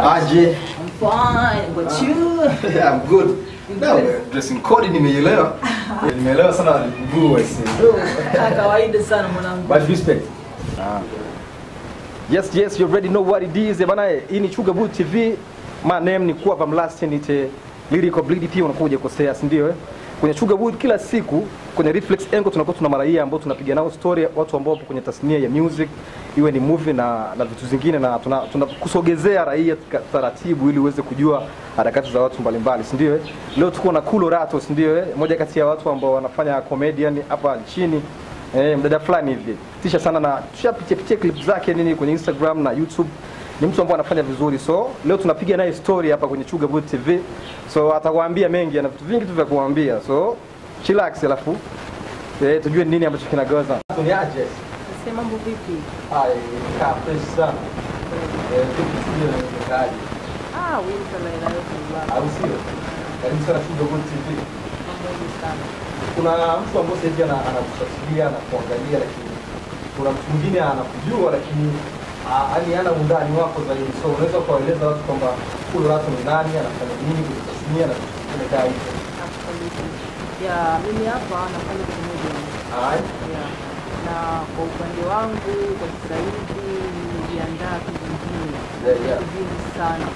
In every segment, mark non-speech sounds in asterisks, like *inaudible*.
Aje. I'm fine, but you? *laughs* Yeah, I'm good. Dressing code nimeielewa. *laughs* Nimeelewa sana mguu wese. Kawaida sana mwanangu. But respect. Ah. Yes, yes, you already know what it is. Eh, Bana, hii ni Chuga Boot TV. My name ni Kuwa Mlast nite Lyrical Bleed pia unakuja kukosea, si ndio eh? Kwenye Chuga Boot kila siku kwenye Reflex Angle tunakuwa tuna maraia ambao tunapiga nao story watu ambao wapo kwenye tasnia ya music iwe ni movie na, na vitu zingine na tunakusogezea tuna raia taratibu ili uweze kujua harakati za watu mbalimbali si ndio eh? Leo tuko na Kulo Rato si ndio eh? Moja kati ya watu ambao wanafanya comedian hapa nchini eh, mdada fulani hivi tisha sana na tushapitia pitia clip zake nini kwenye Instagram na YouTube ni mtu ambaye anafanya vizuri so leo tunapiga naye story hapa kwenye Chuga Boot TV so atakwambia mengi ana vitu vingi tu vya kuambia so chillax alafu eh, tujue nini ambacho kinagaza. Ni Sema mambo vipi? hai kaa fresh sana eh vipi studio ni kaje Ah, wewe la ila yote au sio? Karibu sana Chuga Gold TV Mambo sana. kuna mtu ambaye sasa hivi ana- anakufuatilia na kuangalia lakini kuna mtu mwingine anakujua lakini ah, yaani hana undani wako zaidi. So unaweza kuwaeleza watu kwamba Kulu watu ni nani anafanya nini kwenye tasnia na kaa hivyo Absolutely. Ya, mimi hapa nafanya comedian. Hai. Ya. Na kwa upande wangu kwa sasa hivi nimejiandaa kijijini Yeah, yeah. Sana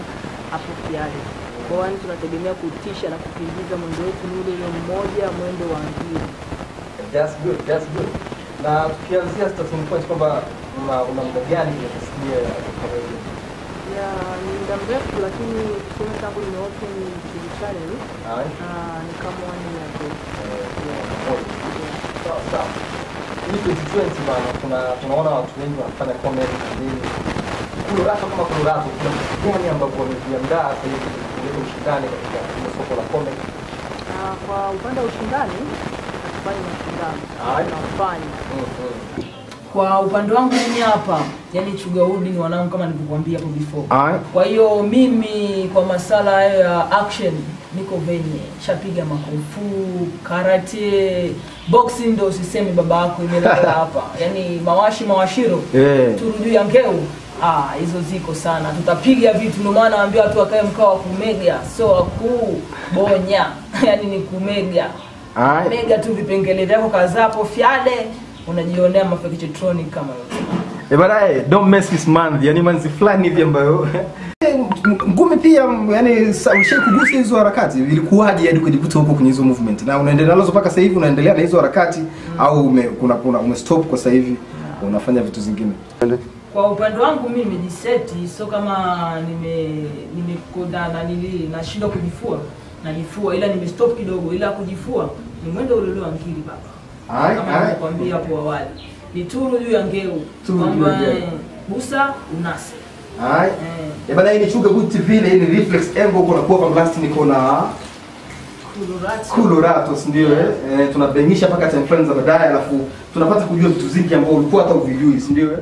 hapo Kiale. Kwa hiyo tunategemea kutisha na kukimbiza mwendo wetu ni ule ule mmoja, mwendo wa ngiri. That's good, that's good. Na tukianzia sasa tunakuwa kwamba una muda gani ya kusikia comedy? Ya, ni muda mrefu lakini tuseme tangu nimeopen TV channel Hai. ah, ni kama one year ago. Eh, Sawa sawa. Hii 2020 bana kuna tunaona watu wengi wanafanya comedy na nini. Kama Kulu Rato kuna vitu gani ambavyo wameviandaa sasa hivi kuleta ushindani katika soko la comedy? Ah, kwa upande wa ushindani hatufanyi mashindano, tunafanya Mhm. Kwa upande wangu mimi hapa, yani Chugaudi ni wanangu kama nilivyokuambia hapo before. Aye. Kwa hiyo mimi kwa masala hayo ya action niko venye shapiga makofu, karate, boxing ndo sisemi baba yako imelala *laughs* hapa. Yani mawashi mawashiro. yeah. turudi juu ya ngeu. Ah, hizo ziko sana. Tutapiga vitu ndio maana naambia watu wakae mkao wa kumega, so wakubonya *laughs* yani ni kumega. Aye. Mega tu vipengele vyako kazapo fyade unajionea mafekichetronic kama yote. Eh bana, eh, don't mess with man. Yani manzi fulani hivi ambayo. *laughs* Ngumi pia yani sa- kugusa hizo harakati? Ilikuwaje hadi kujikuta huko kwenye hizo movement? Na unaendelea nazo mpaka sasa hivi unaendelea na hizo harakati? Mm. au ume, kuna, kuna umestop kwa sasa hivi unafanya vitu zingine? Kwa upande wangu mimi nimejiseti, so kama nime nimekoda na nili nashindwa kujifua najifua, ila nimestop kidogo, ila kujifua ni mwendo ule ule wa ngiri baba, Nilivyokuambia hapo awali, ni turu juu ya ngeu, kwamba busa unase Hai. eh, bana, hii ni Chuga Good TV na hii ni Reflex Angle kuna kuwa kwa blast niko na Ratos ndio eh, eh tunabainisha mpaka time fulani za baadaye alafu tunapata kujua vitu zingi ambao ulikuwa hata uvijui si ndio eh